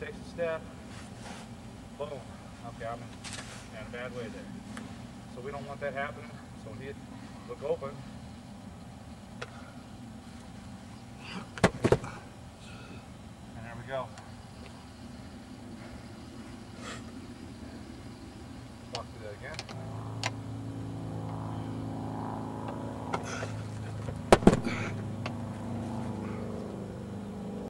takes a step, boom. Okay, I'm in, in a bad way there. So we don't want that happening. So he look open. And there we go. Walk through that again.